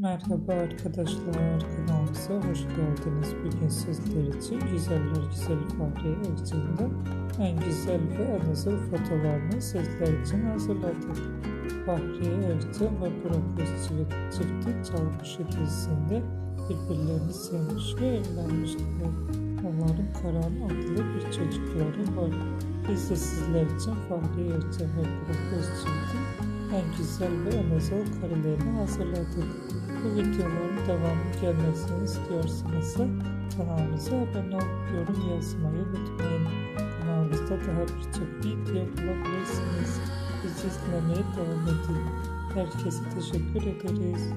Merhaba arkadaşlar, kanalımıza hoş geldiniz. Bugün sizler için Güzeller Güzeli Fahriye Evcen'de en güzel ve en özel fotolarını sizler için hazırladık. Fahriye Evcen ve Burak Özçivit çifti Çalmışı dizisinde birbirlerini sevmiş ve evlenmişler. Onların Karan adlı bir çocukları var. Biz de sizler için Evcen ve Burak Özçivit'in en güzel ve en özel karelerini hazırladık. Bu videoların devamı gelmesini istiyorsanız kanalımıza abone olup yorum yazmayı unutmayın. Kanalımızda daha birçok video bulabilirsiniz. Bizi izlemeye devam edin. Herkese teşekkür ederiz.